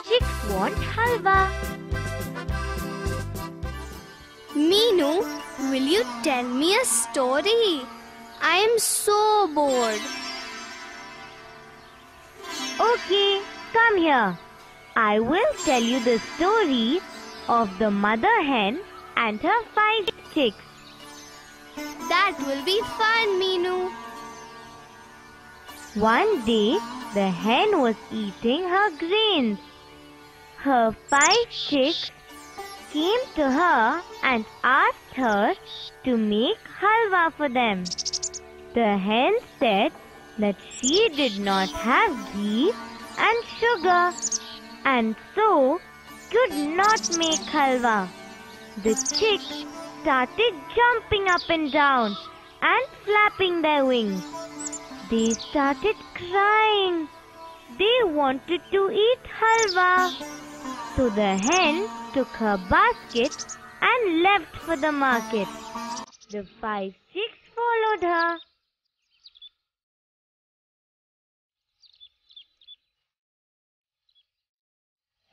chicks want halwa. Meenu, will you tell me a story? I am so bored. Okay, come here. I will tell you the story of the mother hen and her five chicks. That will be fun, Meenu. One day, the hen was eating her grains. Her five chicks came to her and asked her to make halwa for them. The hen said that she did not have ghee and sugar and so could not make halwa. The chicks started jumping up and down and flapping their wings. They started crying. They wanted to eat halwa. So the hen took her basket and left for the market. The five chicks followed her.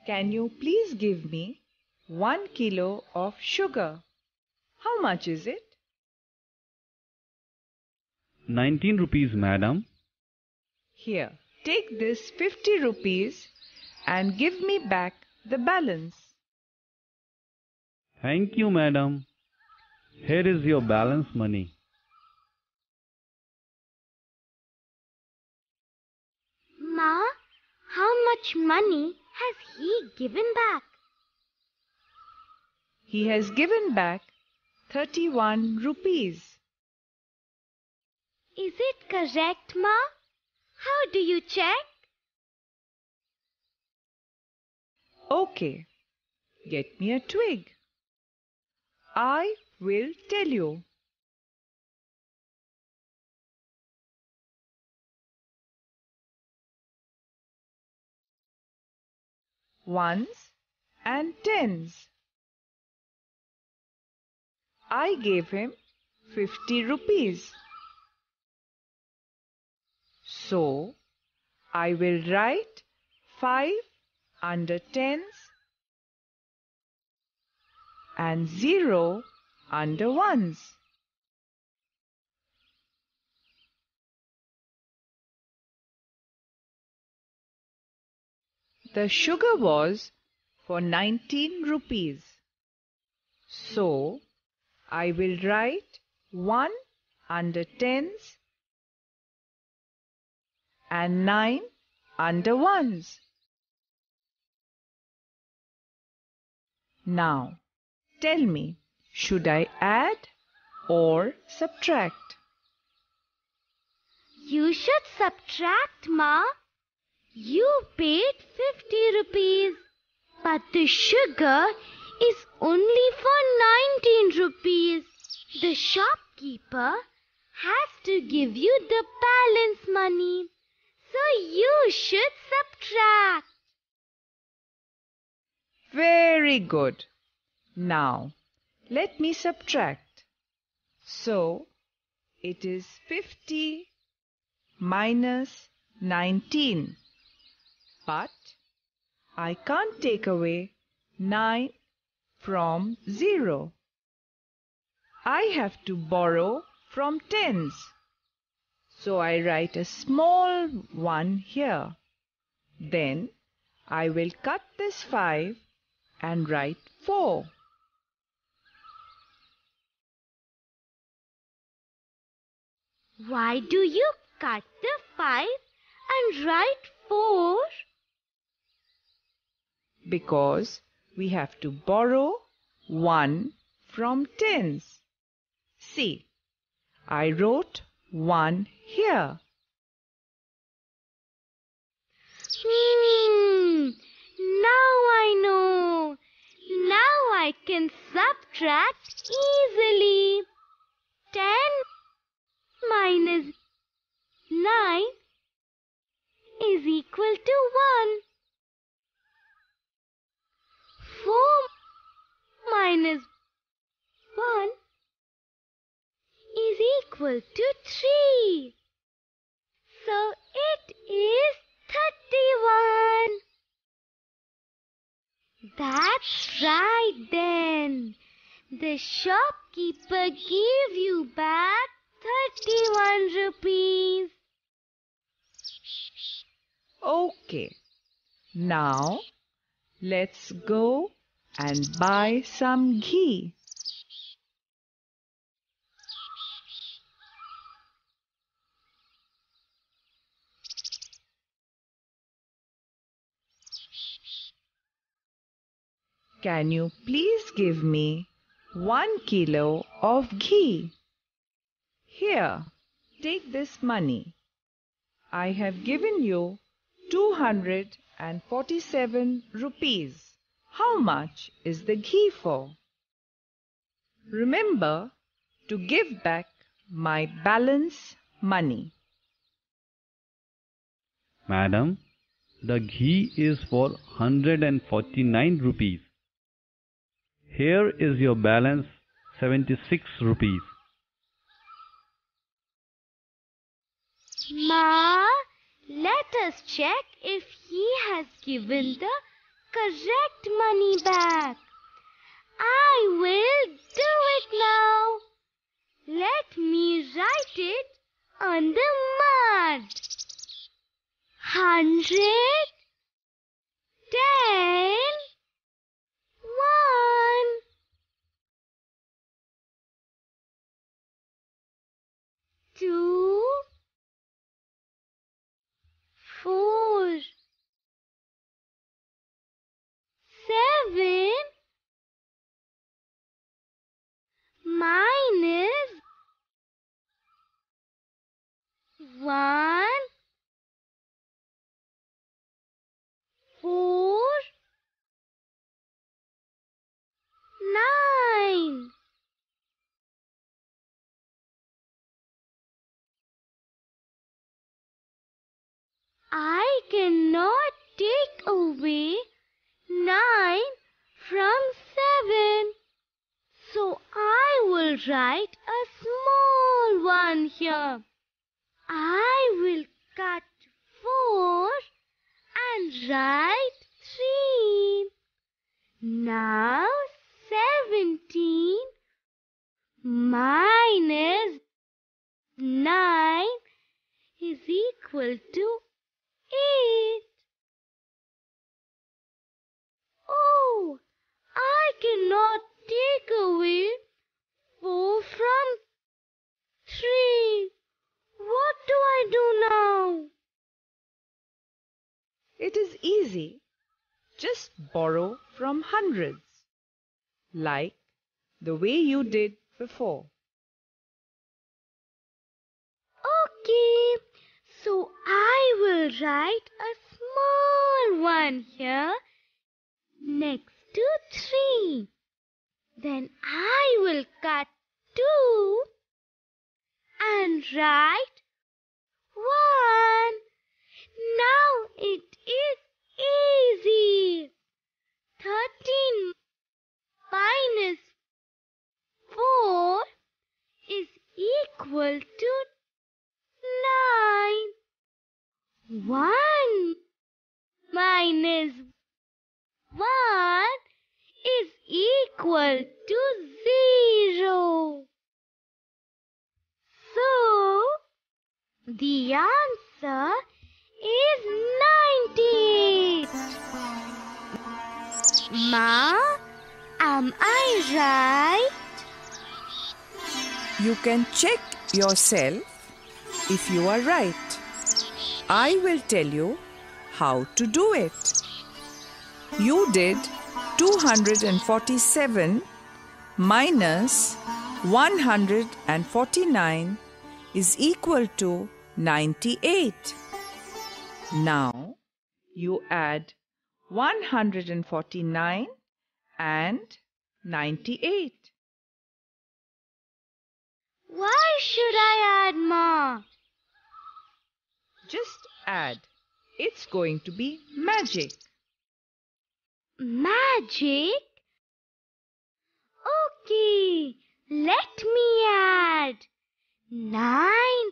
Can you please give me one kilo of sugar? How much is it? 19 rupees, madam. Here, take this 50 rupees and give me back the balance. Thank you, madam. Here is your balance money. Ma, how much money has he given back? He has given back 31 rupees. Is it correct, Ma? How do you check? Okay, get me a twig. I will tell you. Ones and tens. I gave him 50 rupees. So, I will write 5 under tens and 0 under ones. The sugar was for 19 rupees. So, I will write 1 under tens and 9 under ones. Now, tell me, should I add or subtract? You should subtract, Ma. You paid 50 rupees. But the sugar is only for 19 rupees. The shopkeeper has to give you the balance money. So you should subtract. Very good. Now, let me subtract. So, it is 50 minus 19. But I can't take away 9 from 0. I have to borrow from tens. So I write a small one here. Then I will cut this 5 and write 4. Why do you cut the 5 and write 4? Because we have to borrow 1 from tens. See, I wrote 1 here. Hmm, now I know. I can subtract easily. 10 minus 9 is equal to 1. 4 minus 1 is equal to 3. So it is 31. That's right then. The shopkeeper gave you back 31 rupees. Okay. Now, let's go and buy some ghee. Can you please give me one kilo of ghee? Here, take this money. I have given you 247 rupees. How much is the ghee for? Remember to give back my balance money. Madam, the ghee is for 149 rupees. Here is your balance 76 rupees. Ma, let us check if he has given the correct money back. I will do it now. Let me write it on the mud. Hundred, ten, one. Two, four, seven, minus one, four, nine. I cannot take away nine from seven. So I will write a small one here. I will cut four and write three. Now seventeen minus nine is equal to eight. Oh, I cannot take away four from three. What do I do now? It is easy. Just borrow from hundreds, like the way you did before. Okay, so I will write a small one here next to three. Then I will cut two and write one. Now it is easy. Thirteen minus four is equal to nine. One minus one is equal to zero. So, the answer is 90. Ma, am I right? You can check yourself if you are right. I will tell you how to do it. You did 247 minus 149 is equal to 98. Now you add 149 and 98. Why should I add Ma? Just add. It's going to be magic. Magic? Okay, let me add. Nine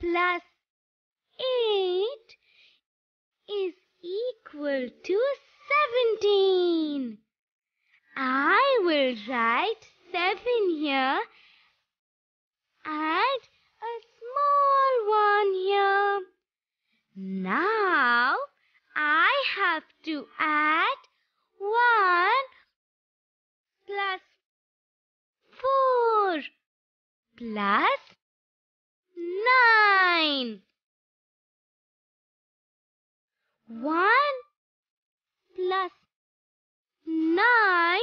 plus eight is equal to seventeen. I will write seven here and small one here. Now I have to add 1 plus 4 plus 9. 1 plus 9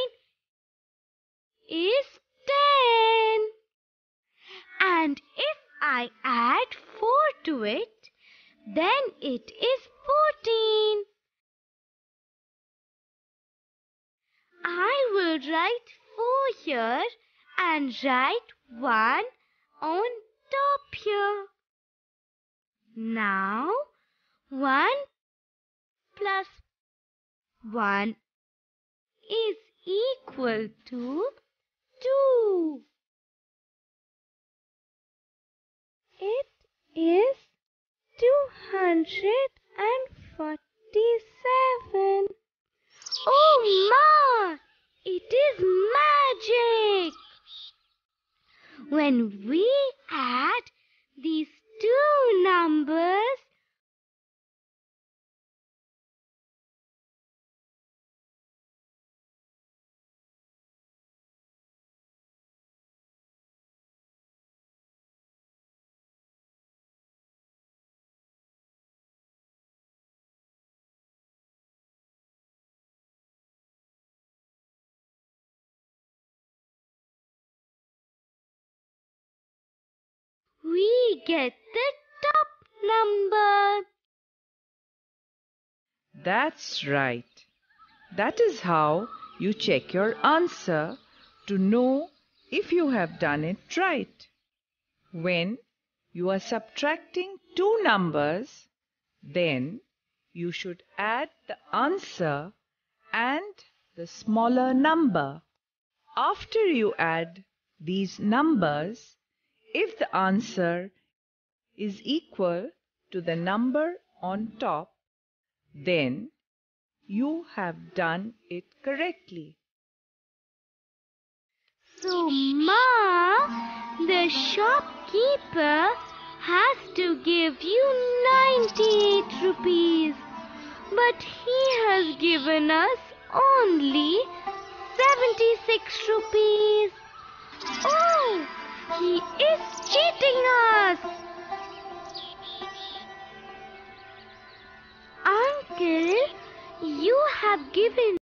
is 10. And if I add 4 to it, then it is 14. I will write 4 here and write 1 on top here. Now, 1 plus 1 is equal to 2. It is 247. Oh, Ma! It is magic! When we add these two numbers, we get the top number. That's right. That is how you check your answer to know if you have done it right. When you are subtracting two numbers, then you should add the answer and the smaller number. After you add these numbers, if the answer is equal to the number on top, then you have done it correctly. So, Ma, the shopkeeper has to give you 98 rupees. But he has given us only 76 rupees. Oh, he is cheating us. Uncle, you have given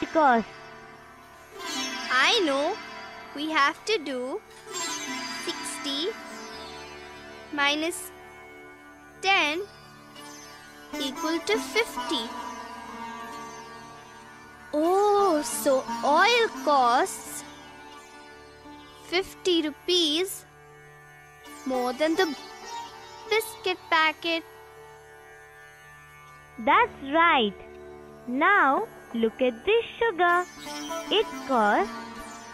cost? I know. We have to do 60 minus 10 equal to 50. Oh, so oil costs 50 rupees more than the biscuit packet. That's right. Now look at this sugar. It costs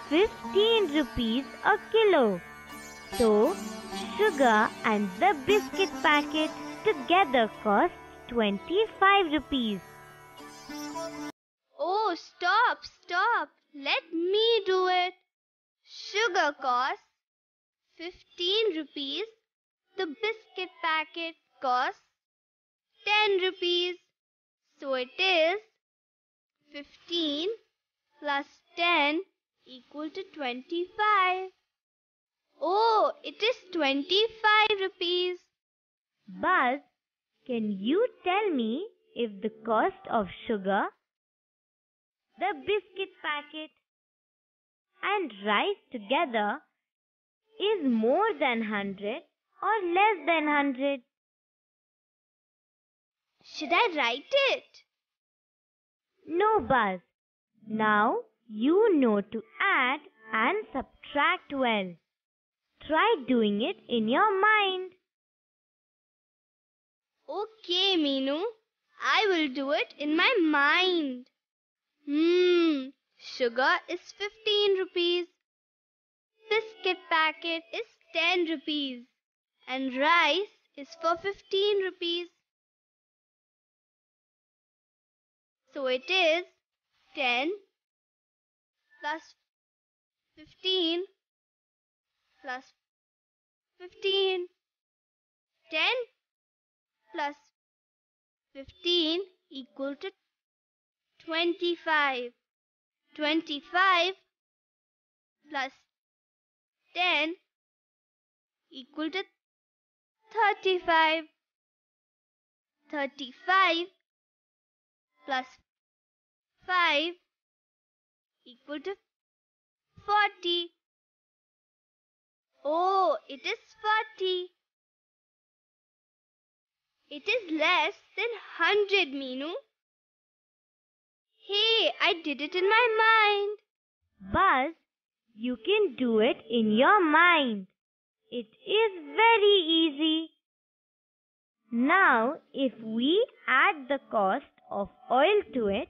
15 rupees a kilo. So sugar and the biscuit packet together cost 25 rupees. Oh, stop, stop. Let me do it. Sugar costs 15 rupees. The biscuit packet costs 10 rupees. So it is 15 plus 10 equal to 25. Oh, it is 25 rupees. Buzz, can you tell me if the cost of sugar, the biscuit packet, and rice together is more than 100 or less than 100? Should I write it? No, Buzz. Now you know to add and subtract well. Try doing it in your mind. Okay, Meenu. I will do it in my mind. Hmm, sugar is 15 rupees. Biscuit packet is 10 rupees. And rice is for 15 rupees. So it is 10 plus 15 plus 15. 10 plus 15 equal to 25. 25 plus 10 equal to 35. 35 plus 5 equal to 40. Oh, it is 40. It is less than 100, Meenu. Hey, I did it in my mind. Buzz, you can do it in your mind. It is very easy. Now, if we add the cost of oil to it,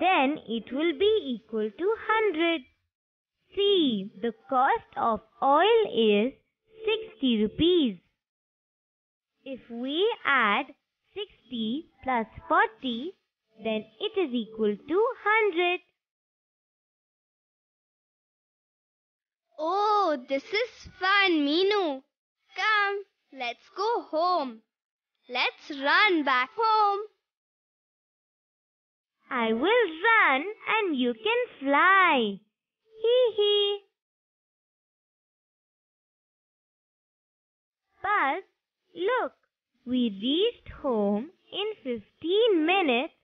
then it will be equal to 100. See, the cost of oil is 60 rupees. If we add 60 plus 40, then it is equal to 100. Oh, this is fun, Meenu. Come, let's go home. Let's run back home. I will run and you can fly. Hee hee. Buzz, look, we reached home in 15 minutes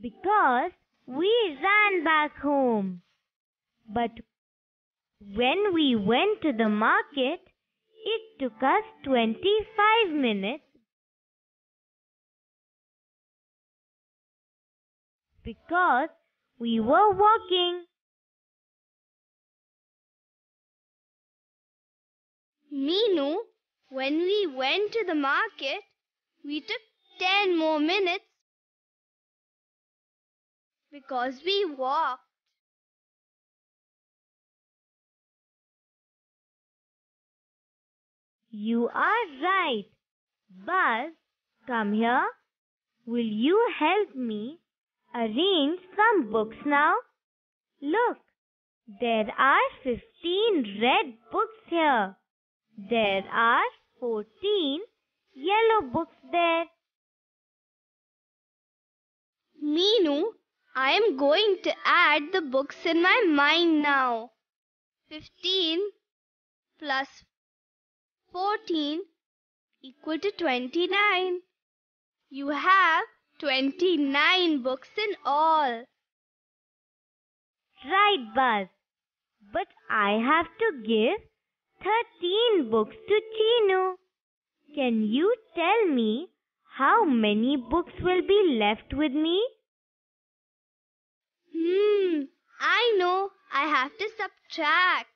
because we ran back home. But when we went to the market, it took us 25 minutes because we were walking. Meenu, when we went to the market, we took 10 more minutes because we walked. You are right. Buzz, come here. Will you help me arrange some books now? Look, there are 15 red books here. There are 14 yellow books there. Meenu, I am going to add the books in my mind now. 15 plus 14 equal to 29. You have 29 books in all. Right, Buzz. But I have to give 13 books to Chino. Can you tell me how many books will be left with me? Hmm, I know. I have to subtract.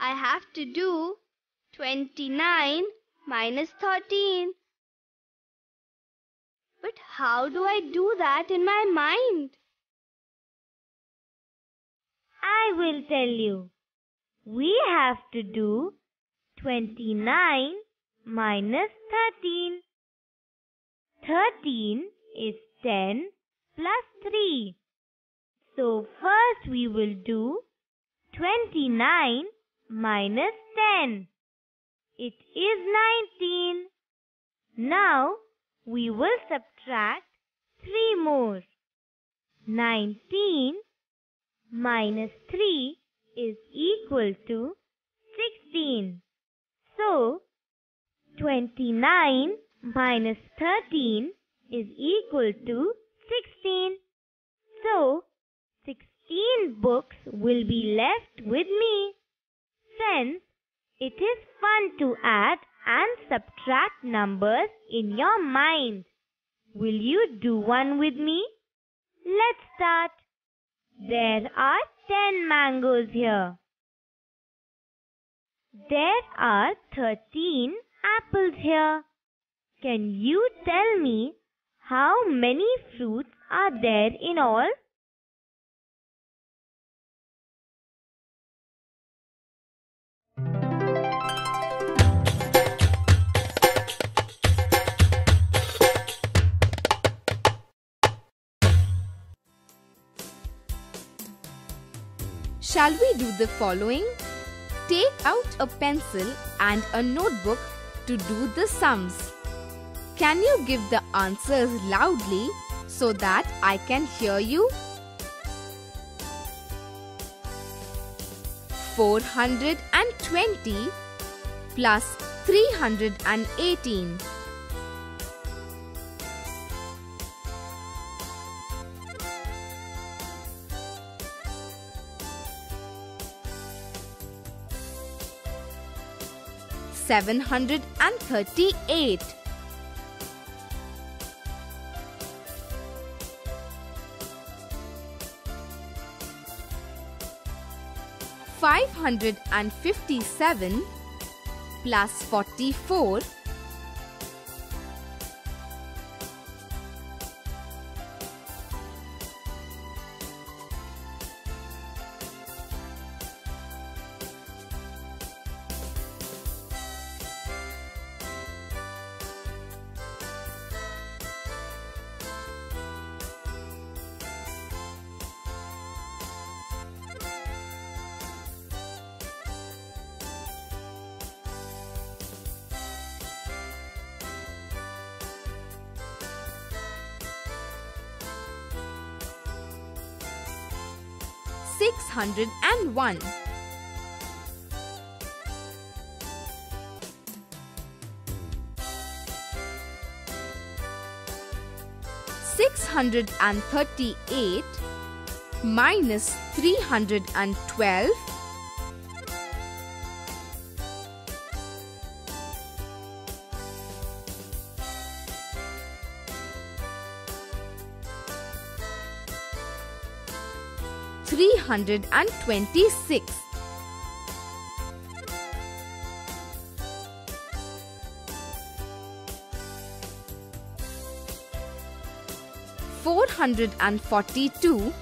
I have to do 29 minus 13. But how do I do that in my mind? I will tell you. We have to do 29 minus 13. 13 is 10 plus 3. So first we will do 29 minus 10. It is 19. Now we will subtract 3 more. 19 minus 3 is equal to 16. So 29 minus 13 is equal to 16. So 16 books will be left with me. Since it is fun to add and subtract numbers in your mind. Will you do one with me? Let's start. There are 10 mangoes here. There are 13 apples here. Can you tell me how many fruits are there in all? Shall we do the following? Take out a pencil and a notebook to do the sums. Can you give the answers loudly so that I can hear you? 420 plus 318. 738. Five hundred and fifty seven plus forty four 601. Six hundred and thirty-eight minus three hundred and twelve three hundred and twenty-six. Four hundred and forty-two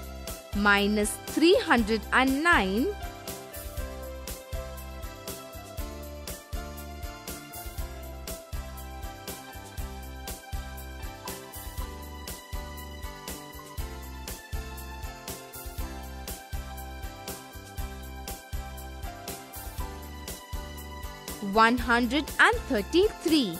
minus three hundred and nine one hundred and thirty-three.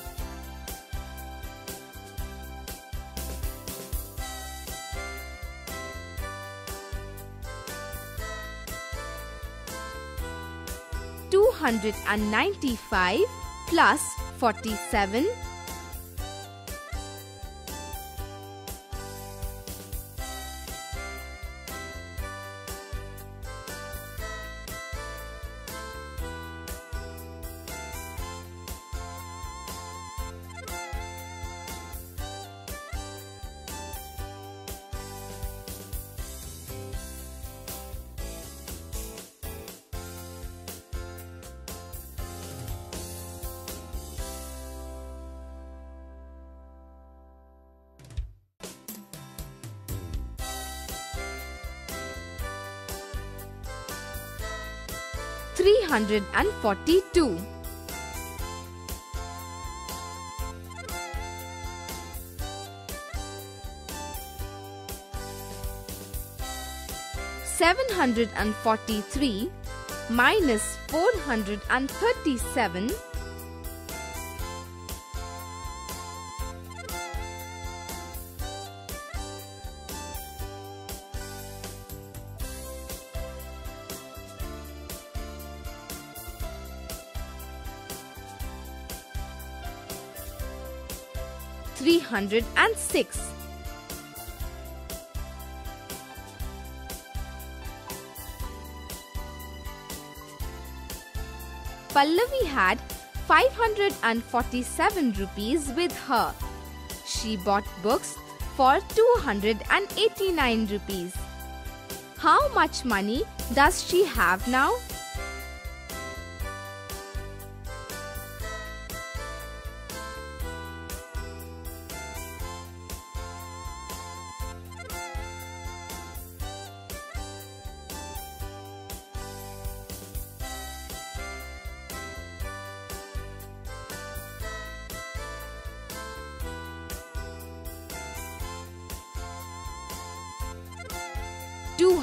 Two hundred and ninety-five plus forty-seven 142. Seven hundred and forty three minus four hundred and thirty seven 306. Pallavi had 547 rupees with her. She bought books for 289 rupees. How much money does she have now?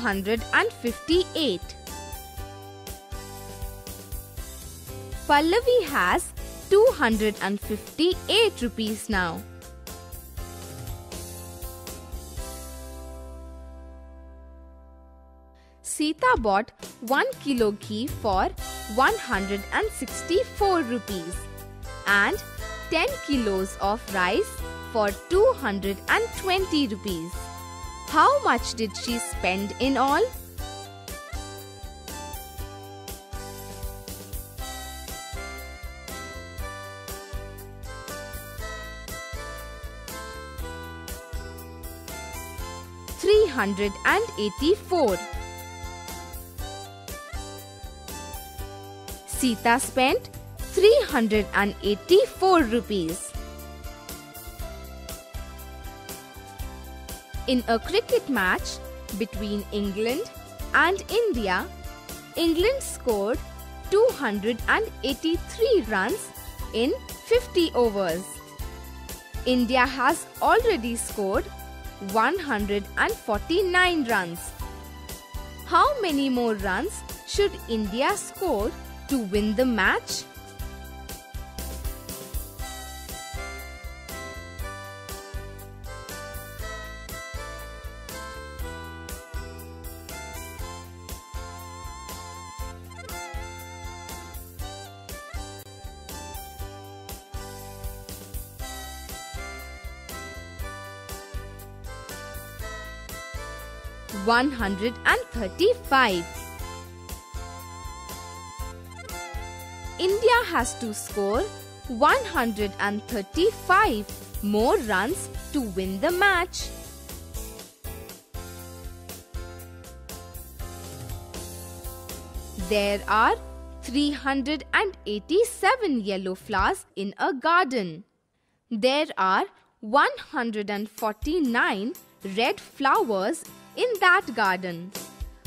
Two hundred and fifty-eight. Pallavi has 258 rupees now. Sita bought 1 kilo ghee for 164 rupees and 10 kilos of rice for 220 rupees. How much did she spend in all? Three hundred and eighty-four. Sita spent 384 rupees. In a cricket match between England and India, England scored 283 runs in 50 overs. India has already scored 149 runs. How many more runs should India score to win the match? One hundred and thirty-five. India has to score 135 more runs to win the match. There are 387 yellow flowers in a garden. There are 149 red flowers in that garden.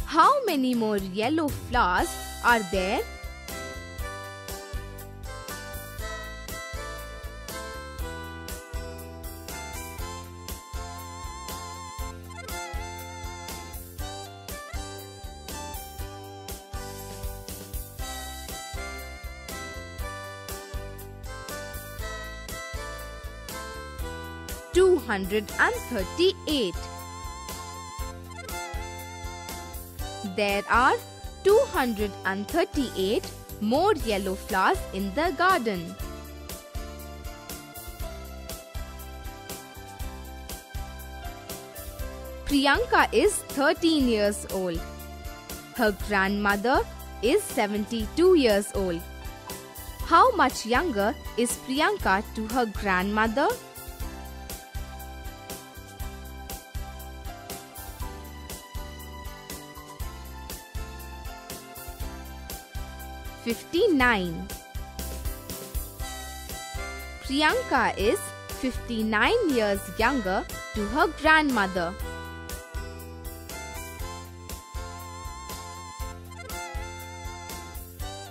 How many more yellow flowers are there two hundred and thirty-eight. There are two hundred and thirty-eight more yellow flowers in the garden. Priyanka is 13 years old. Her grandmother is 72 years old. How much younger is Priyanka to her grandmother? Fifty-nine. Priyanka is 59 years younger to her grandmother.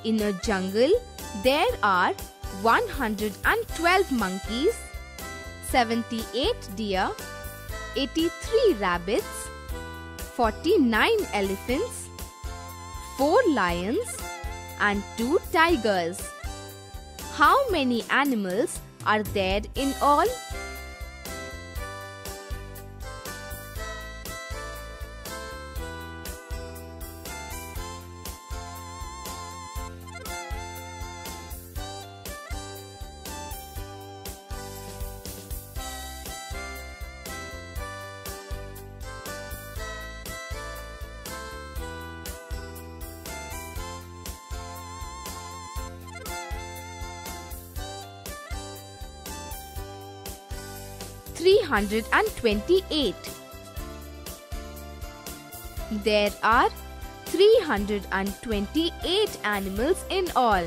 In a jungle, there are 112 monkeys, 78 deer, 83 rabbits, 49 elephants, 4 lions, and 2 tigers. How many animals are there in all? Three hundred and twenty-eight. There are 328 animals in all.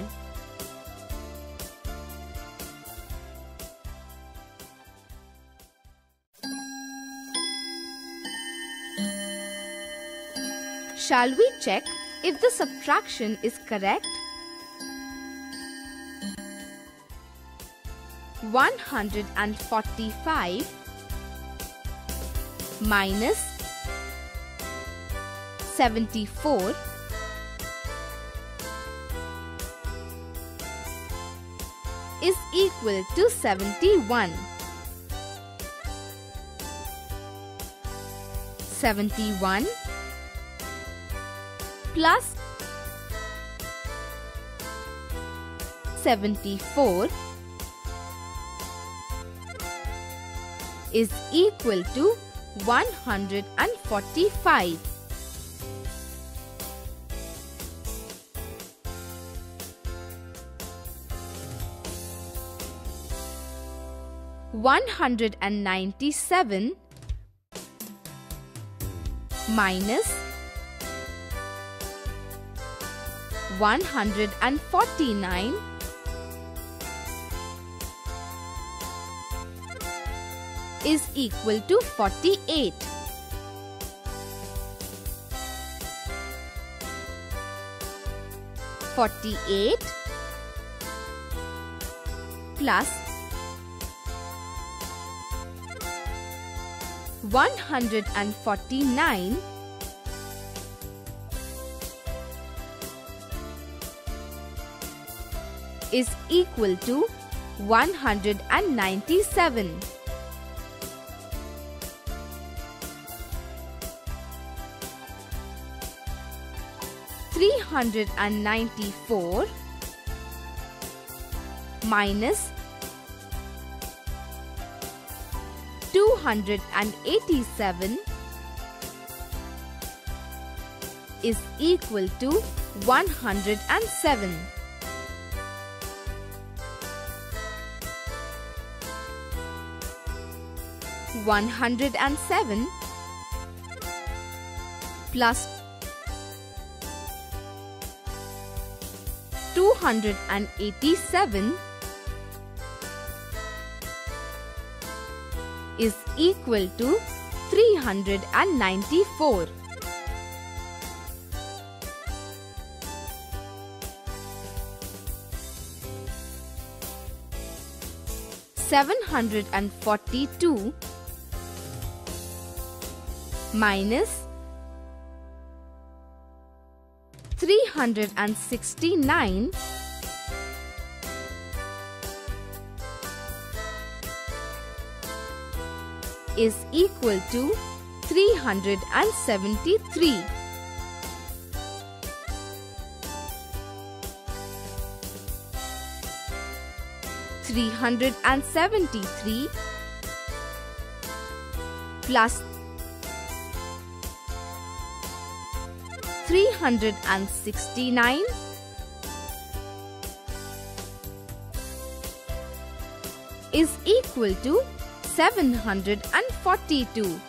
Shall we check if the subtraction is correct? 145 minus 74 is equal to 71. 71 plus 74 is equal to 145. One hundred and ninety-seven minus one hundred and forty-nine is equal to 48. Forty-eight plus one hundred and forty-nine is equal to one hundred and ninety-seven. Three hundred and ninety-four minus two hundred and eighty-seven is equal to one hundred and seven. One hundred and seven plus 287 is equal to 394. Seven hundred and forty-two minus 369 is equal to 373. Three hundred and seventy-three plus 369 is equal to 742.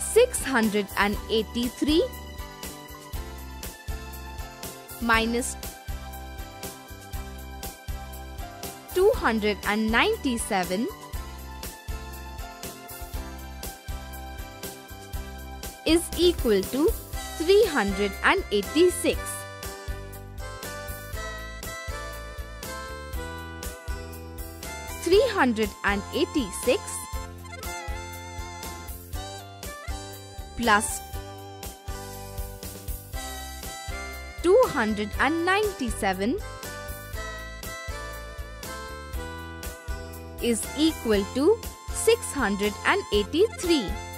Six hundred and eighty-three minus 297 is equal to 386. Three hundred and eighty-six plus two hundred and ninety-seven is equal to 683.